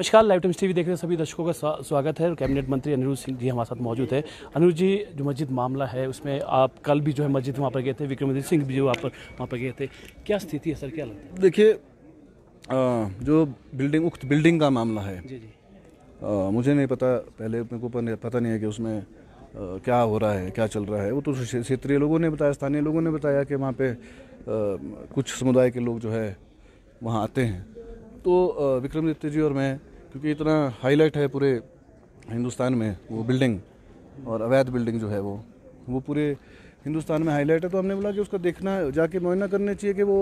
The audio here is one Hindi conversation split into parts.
नमस्कार लाइव टाइम्स टीवी देख रहे सभी दर्शकों का स्वागत है और कैबिनेट मंत्री अनिरुद्ध सिंह जी हमारे साथ मौजूद है। अनिरुद्ध जी जो मस्जिद मामला है उसमें आप कल भी जो है मस्जिद वहाँ पर गए थे विक्रमादित्य सिंह भी जो वहाँ पर वहाँ पर गए थे। क्या स्थिति है सर क्या लगता है? देखिए जो बिल्डिंग उक्त बिल्डिंग का मामला है जी जी। अ, मुझे नहीं पता पहले मेरे को पता नहीं है कि उसमें अ, क्या हो रहा है क्या चल रहा है। वो तो क्षेत्रीय लोगों ने बताया स्थानीय लोगों ने बताया कि वहाँ पे कुछ समुदाय के लोग जो है वहाँ आते हैं। तो विक्रमदित्य जी और मैं, क्योंकि इतना हाईलाइट है पूरे हिंदुस्तान में, वो बिल्डिंग और अवैध बिल्डिंग जो है वो वो पूरे हिंदुस्तान में हाईलाइट है तो हमने बोला कि उसका देखना जाके मुआयना करने चाहिए कि वो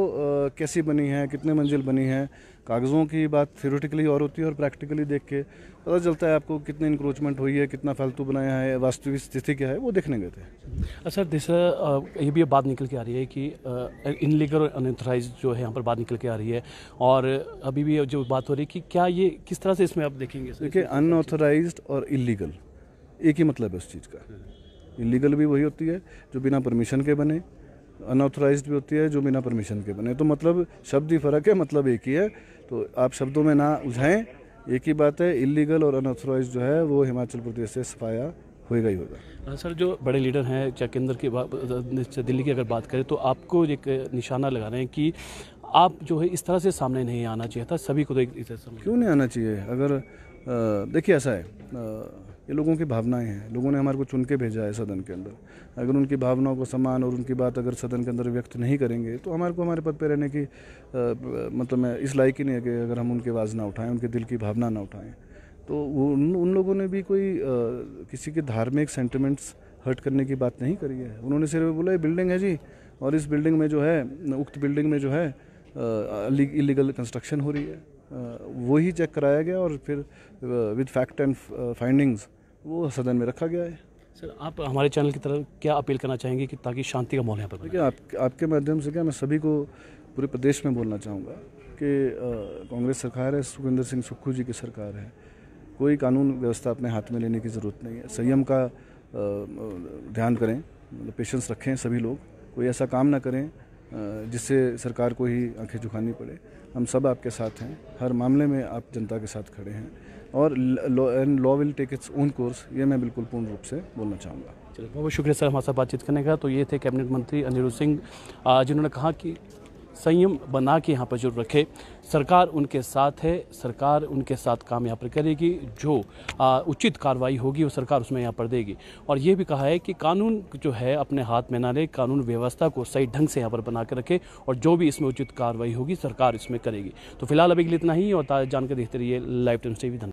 कैसी बनी है कितने मंजिल बनी है। कागज़ों की बात थ्योरेटिकली और होती है और प्रैक्टिकली देख के पता चलता है आपको कितनी इंक्रोचमेंट हुई है कितना फालतू बनाया है वास्तविक स्थिति क्या है वो देखने गए थे। अच्छा अ, ये भी बात निकल के आ रही है कि इनलीगल और अनऑथराइज जो है यहाँ पर बात निकल के आ रही है। और अभी भी जो बात हो रही है कि क्या ये किस तरह से इसमें आप देखेंगे? देखिए अनऑथराइज और इलीगल एक ही मतलब है उस चीज़ का। इलीगल भी वही होती है जो बिना परमिशन के बने अनऑथराइज्ड भी होती है जो बिना परमिशन के बने। तो मतलब शब्द ही फ़र्क है मतलब एक ही है। तो आप शब्दों में ना उलझाएँ एक ही बात है इलीगल और अनऑथराइज्ड जो है वो हिमाचल प्रदेश से सफाया होएगा ही होगा सर जो बड़े लीडर हैं चाहे केंद्र की बात दिल्ली की अगर बात करें तो आपको एक निशाना लगा रहे हैं कि आप जो है इस तरह से सामने नहीं आना चाहिए था सभी को तो एक इस तरह से क्यों नहीं आना चाहिए? अगर देखिए ऐसा है अ, ये लोगों की भावनाएँ हैं। लोगों ने हमारे को चुन के भेजा है सदन के अंदर। अगर उनकी भावनाओं को सम्मान और उनकी बात अगर सदन के अंदर व्यक्त नहीं करेंगे तो हमारे को हमारे पद पर रहने की अ, मतलब मैं इस लायक ही नहीं है कि अगर हम उनकी आवाज़ ना उठाएँ उनके दिल की भावना ना उठाएँ। तो उन, उन लोगों ने भी कोई अ, किसी के धार्मिक सेंटिमेंट्स हर्ट करने की बात नहीं करी है। उन्होंने सिर्फ़ बोला ये बिल्डिंग है जी और इस बिल्डिंग में जो है उक्त बिल्डिंग में जो है इलीगल कंस्ट्रक्शन हो रही है। वही चेक कराया गया और फिर विद फैक्ट एंड फाइंडिंग्स वो सदन में रखा गया है। सर आप हमारे चैनल की तरफ़ क्या अपील करना चाहेंगे कि ताकि शांति का माहौल यहाँ पर देखिए आप, आपके माध्यम से क्या मैं सभी को पूरे प्रदेश में बोलना चाहूँगा कि कांग्रेस सरकार है सुखविंदर सिंह सुक्खू जी की सरकार है। कोई कानून व्यवस्था अपने हाथ में लेने की ज़रूरत नहीं है। संयम का अ, ध्यान करें मतलब पेशेंस रखें सभी लोग। कोई ऐसा काम ना करें जिससे सरकार को ही आँखें झुकानी पड़े। हम सब आपके साथ हैं। हर मामले में आप जनता के साथ खड़े हैं। और law and law will take its own course, ये मैं बिल्कुल पूर्ण रूप से बोलना चाहूँगा। चलिए बहुत बहुत शुक्रिया सर हमारे साथ बातचीत करने का। तो ये थे कैबिनेट मंत्री अनिरुद्ध सिंह। जिन्होंने कहा कि संयम बना के यहाँ पर ज़रूर रखे। सरकार उनके साथ है सरकार उनके साथ काम यहाँ पर करेगी जो आ, उचित कार्रवाई होगी वो सरकार उसमें यहाँ पर देगी। और ये भी कहा है कि कानून जो है अपने हाथ में ना ले कानून व्यवस्था को सही ढंग से यहाँ पर बना के रखे और जो भी इसमें उचित कार्रवाई होगी सरकार इसमें करेगी। तो फ़िलहाल अभी के लिए इतना ही और जानकारी देखते रहिए लाइव टाइम्स टीवी धन्यवाद